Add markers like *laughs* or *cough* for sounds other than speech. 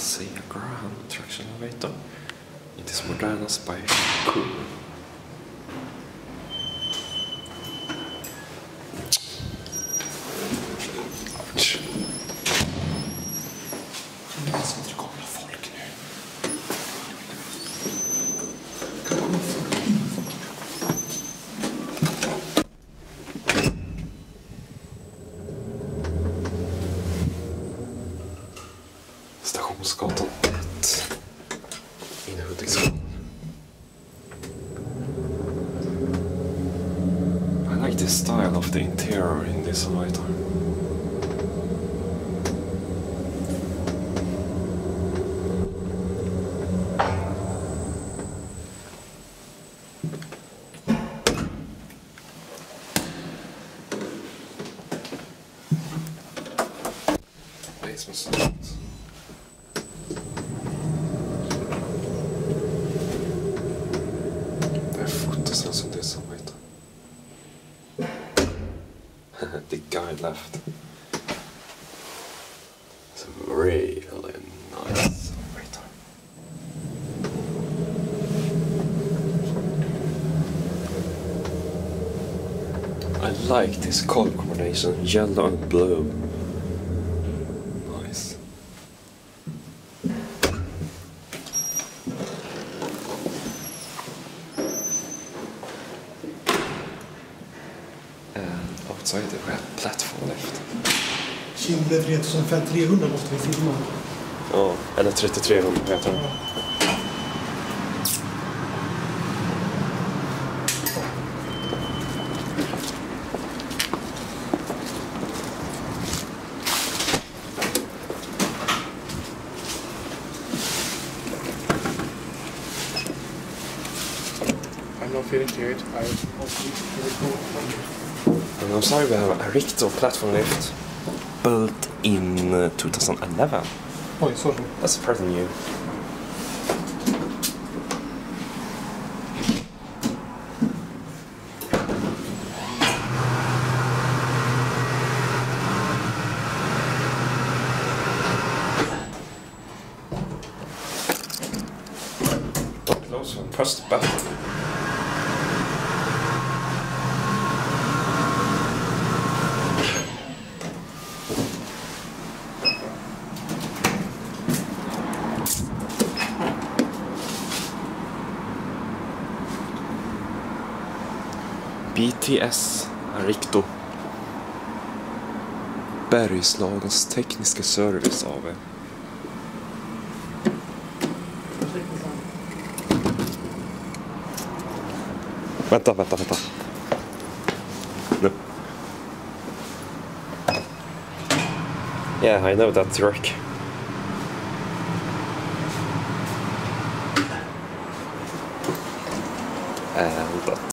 Asea Graham Traction Elevator. It is modernized by KONE. Ouch. Stationsgatan 1. In i Hudiksvall. I like the style of the interior in this elevator. Basement *laughs* The guy left. It's really nice. I like this color combination, yellow and blue. Outside we have platform lift. Kindle 3300 måste vi filma. Ja, eller 3300 heter den. I'm not feeling tired. I And I'm sorry we have a Rikto platform lift built in uh, 2011. Oh, sorry. That's pretty new. Close one. Press the button. BTS Rikto. Bergslagens tekniska service AB. Vänta, vänta, vänta. Nu. Yeah, I know that work. Eh, And that